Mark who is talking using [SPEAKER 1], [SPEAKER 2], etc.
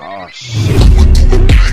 [SPEAKER 1] Oh shit.